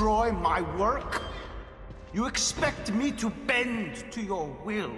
destroy my work? You expect me to bend to your will?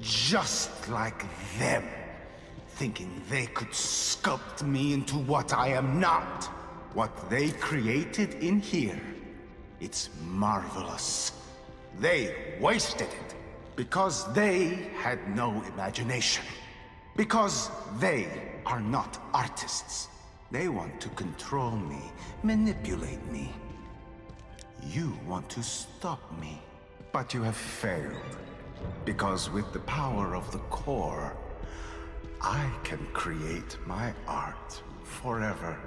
Just like them, thinking they could sculpt me into what I am not. What they created in here, it's marvelous. They wasted it because they had no imagination. Because they are not artists. They want to control me, manipulate me. You want to stop me, but you have failed. Because with the power of the core, I can create my art forever.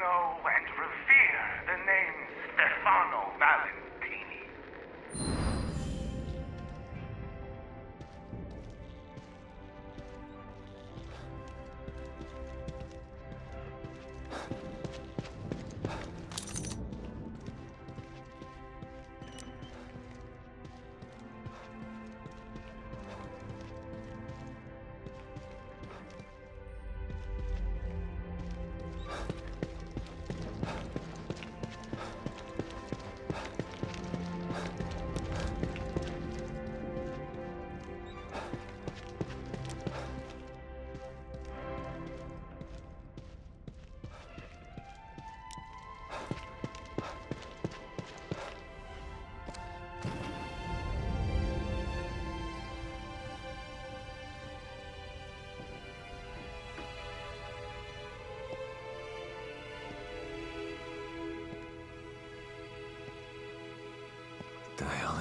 Know and revere the name Stefano Valentini.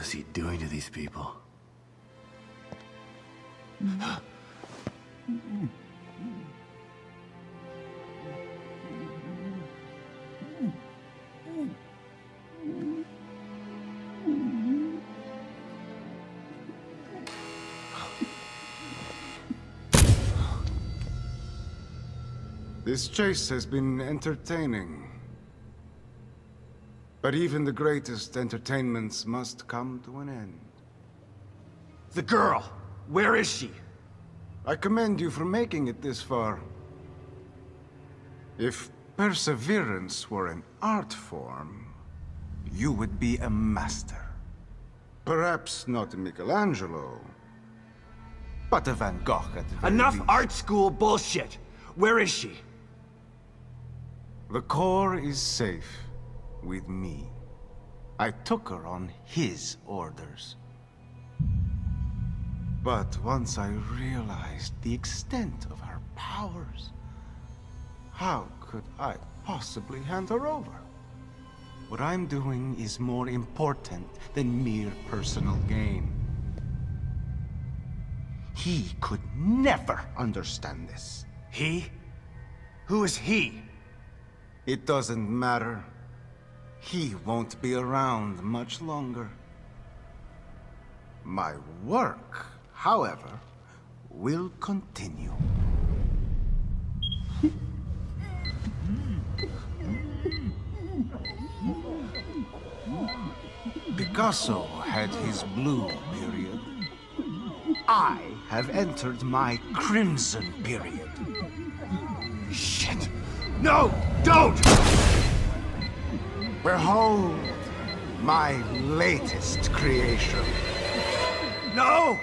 Is he doing to these people? This chase has been entertaining. But even the greatest entertainments must come to an end. The girl! Where is she? I commend you for making it this far. If perseverance were an art form, you would be a master. Perhaps not a Michelangelo, but a Van Gogh at the Enough least. art school bullshit! Where is she? The core is safe with me. I took her on his orders. But once I realized the extent of her powers, how could I possibly hand her over? What I'm doing is more important than mere personal gain. He could never understand this. He? Who is he? It doesn't matter. He won't be around much longer. My work, however, will continue. Picasso had his blue period. I have entered my crimson period. Shit! No! Don't! Behold, my latest creation. No!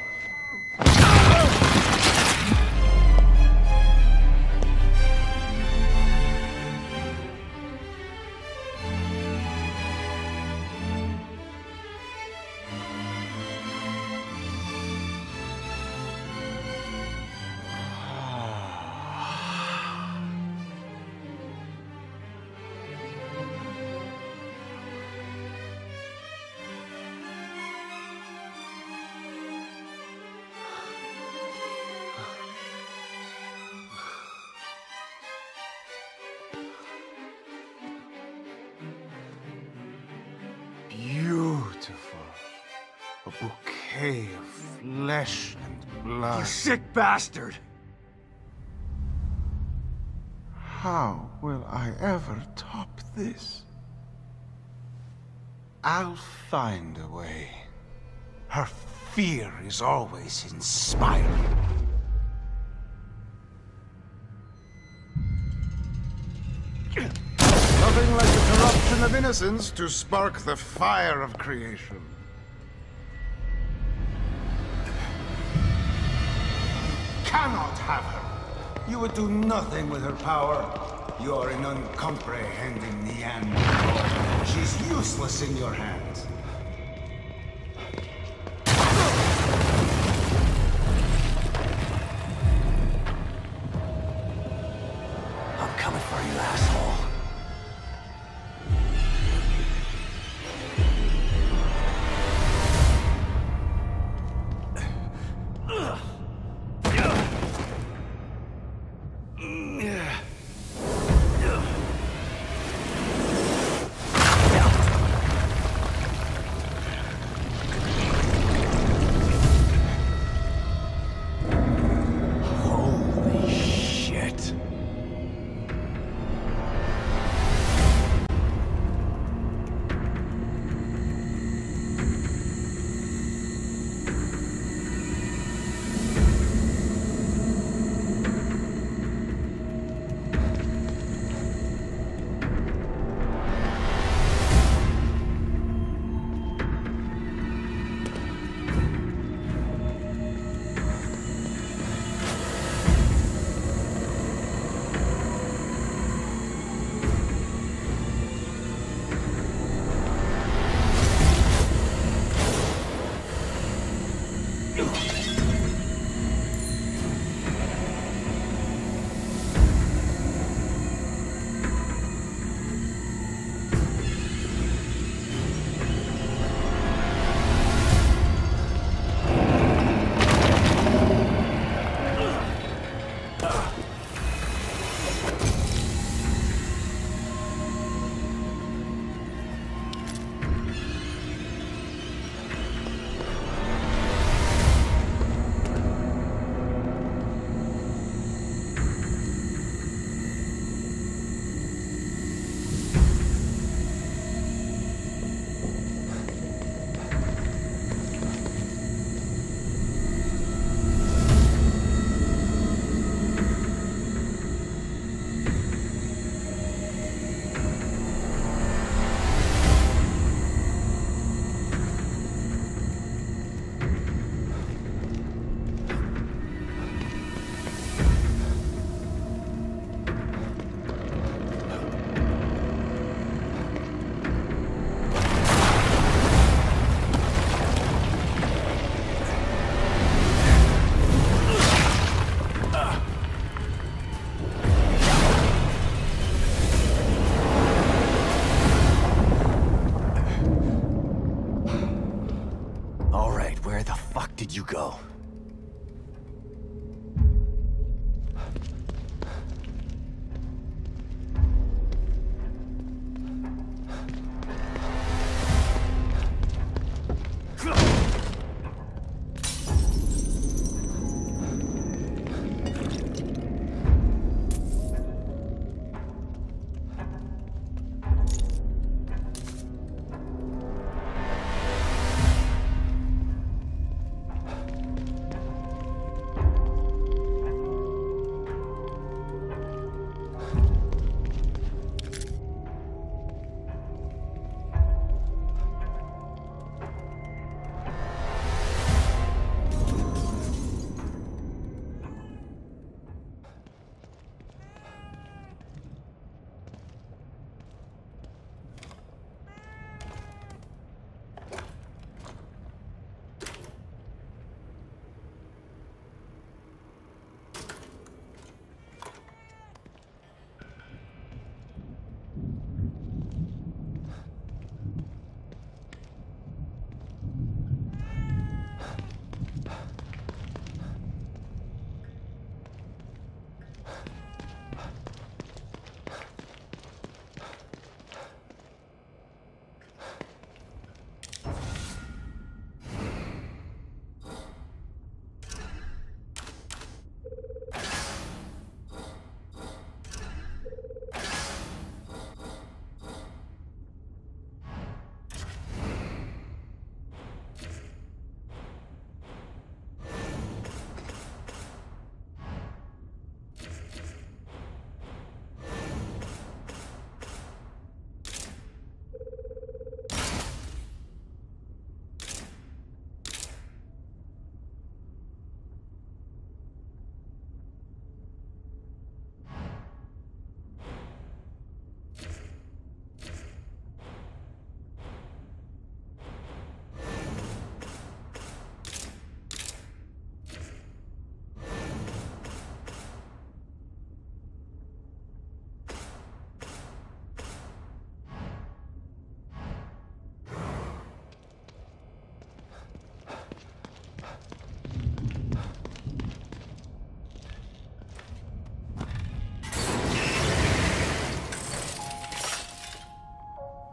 Bouquet of flesh and blood. You sick bastard! How will I ever top this? I'll find a way. Her fear is always inspiring. Nothing like the corruption of innocence to spark the fire of creation. Have her. You would do nothing with her power. You are an uncomprehending Neanderthal. She's useless in your hands. did you go?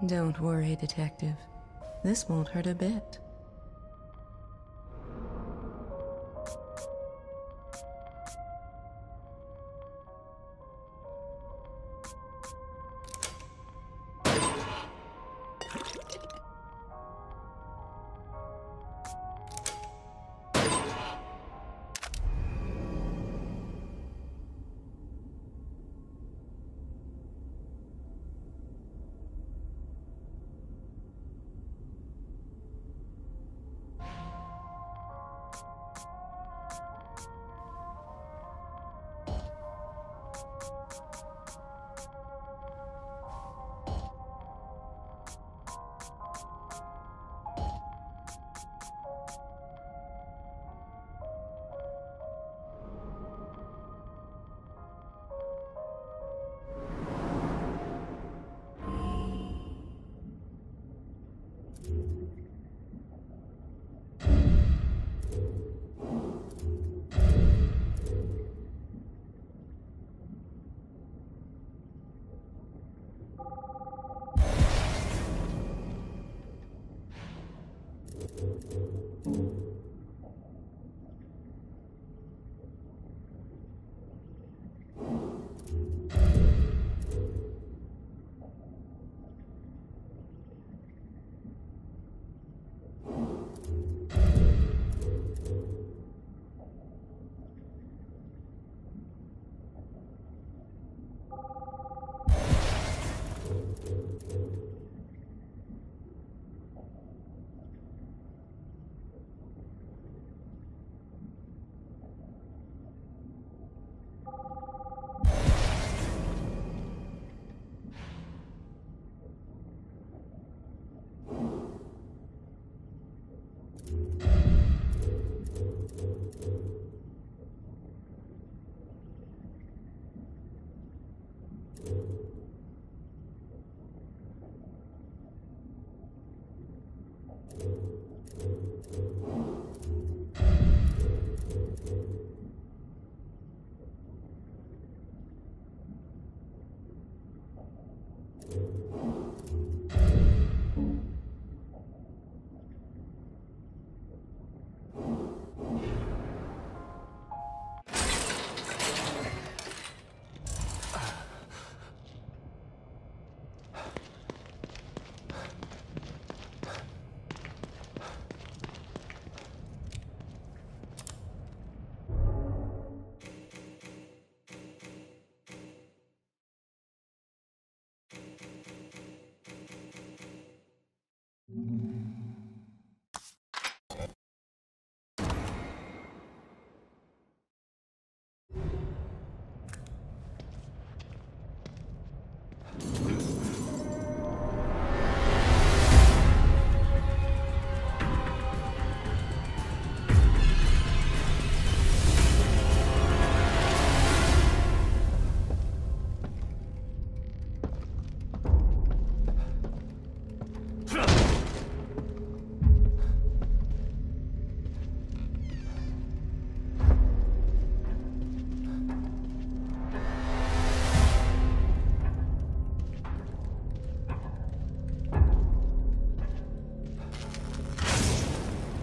Don't worry, Detective. This won't hurt a bit.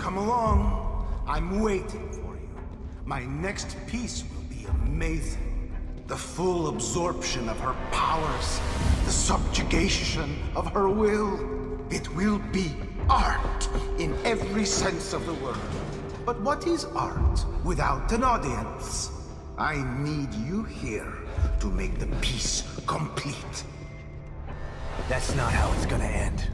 Come along. I'm waiting for you. My next piece will be amazing. The full absorption of her powers, the subjugation of her will. It will be art in every sense of the word. But what is art without an audience? I need you here to make the piece complete. That's not how it's gonna end.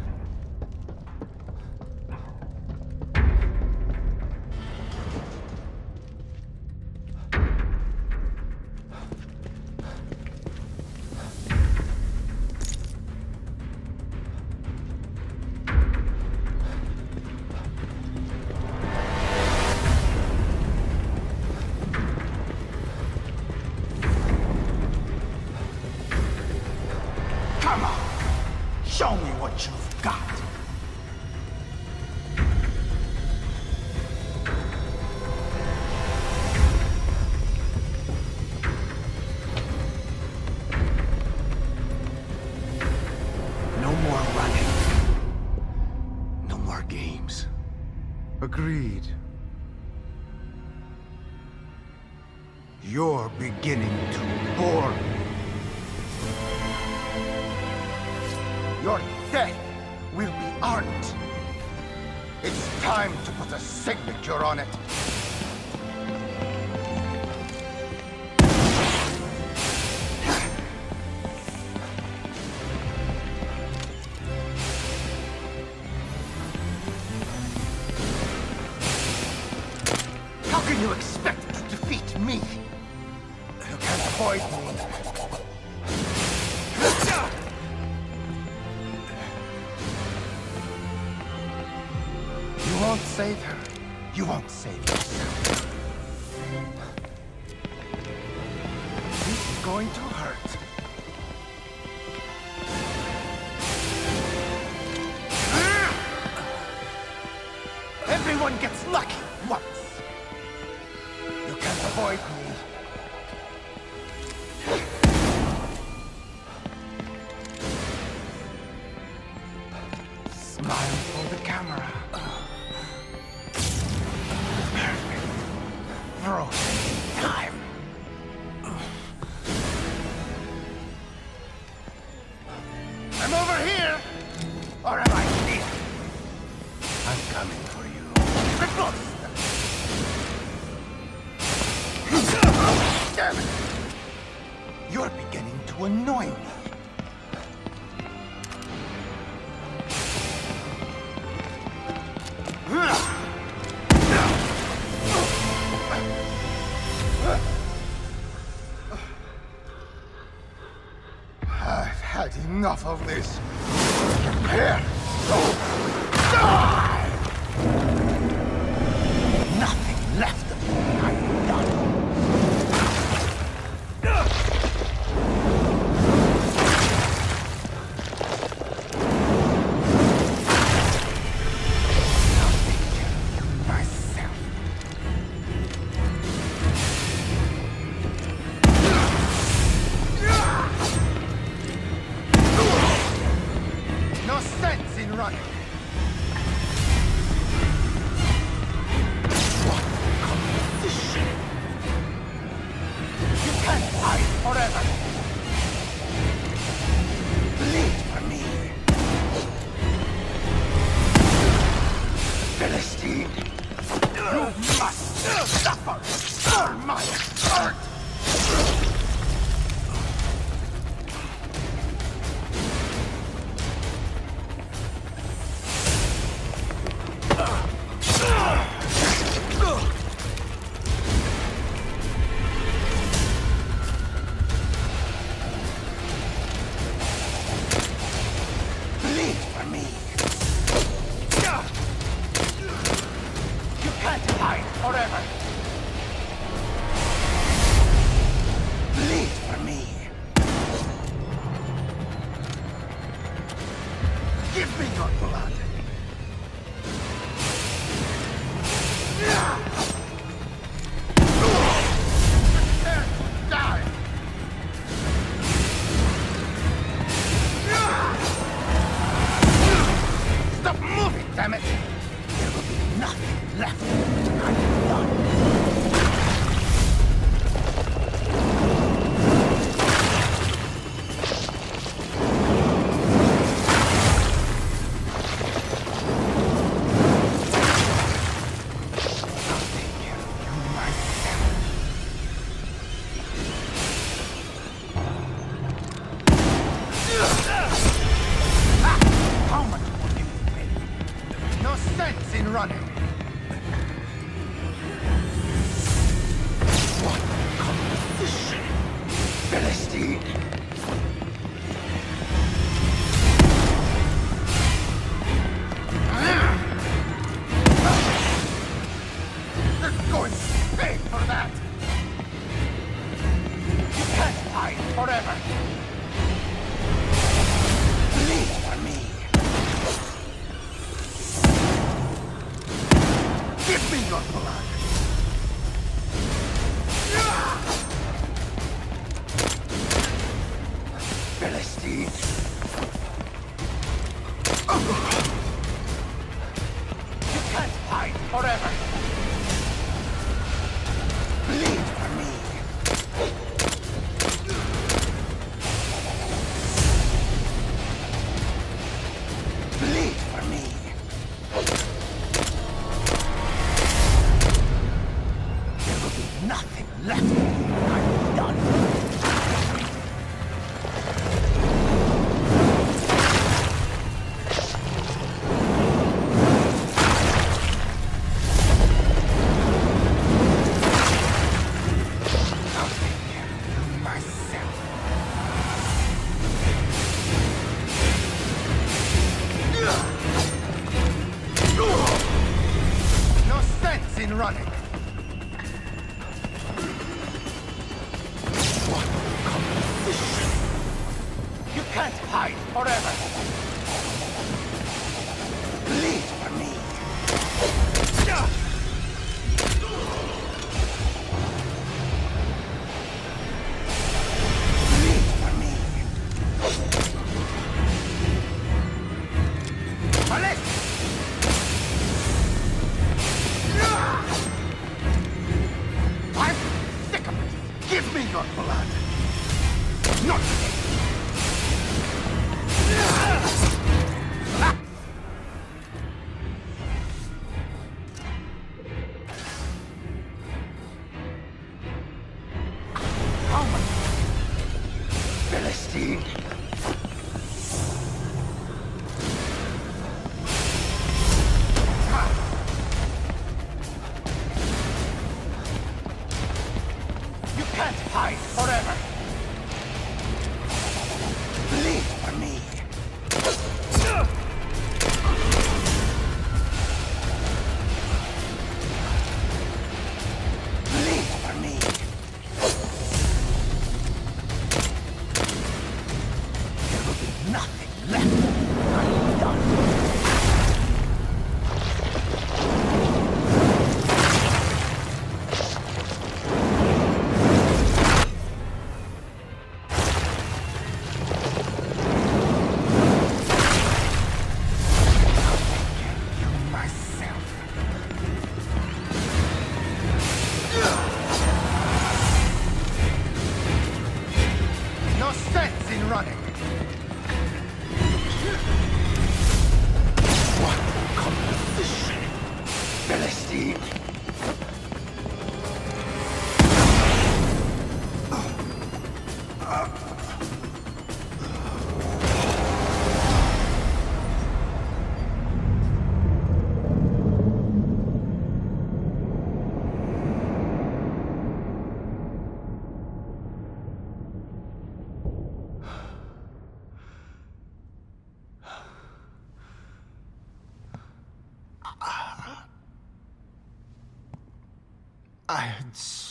Come on! Show me what you've got! me. You can't avoid me. You won't save her. You won't save yourself. I'm coming for you. Get close! Damn it! You're beginning to annoy me. I've had enough of this. running. and running. What Philistine!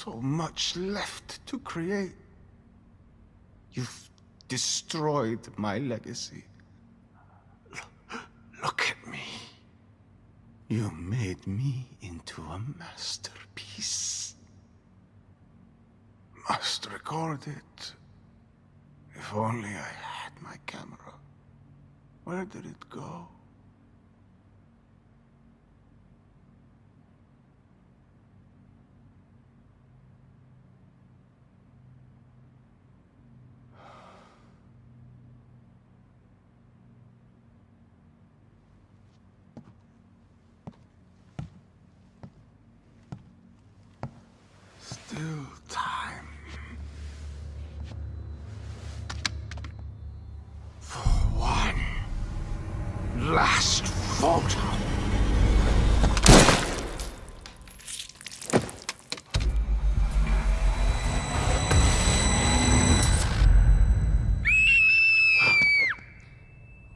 So much left to create. You've destroyed my legacy. L- look at me. You made me into a masterpiece. Must record it. If only I had my camera. Where did it go? Photo.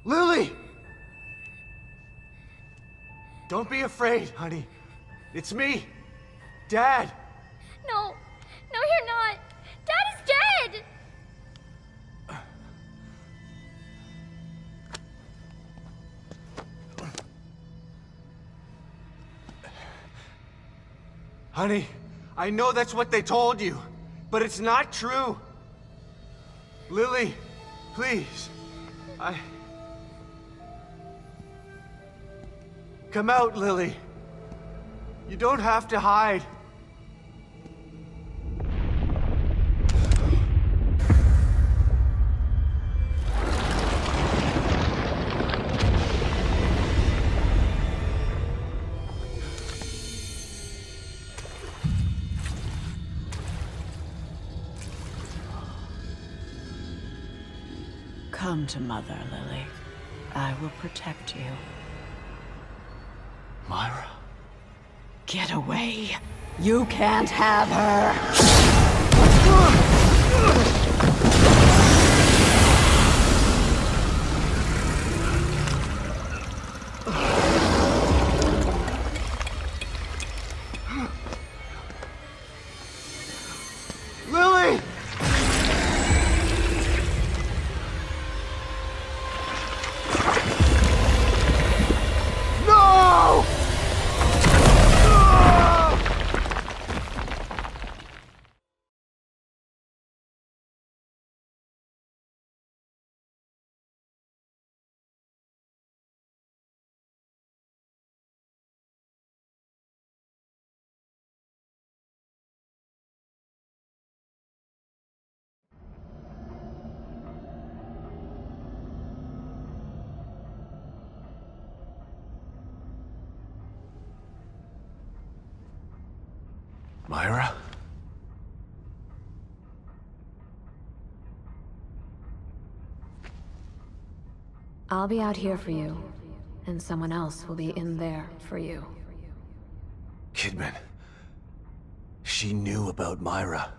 Lily! Don't be afraid, honey. It's me, Dad. Honey, I know that's what they told you, but it's not true. Lily, please. I. Come out, Lily. You don't have to hide. To Mother, Lily. I will protect you. Myra? Get away! You can't have her! Myra? I'll be out here for you, and someone else will be in there for you. Kidman. She knew about Myra.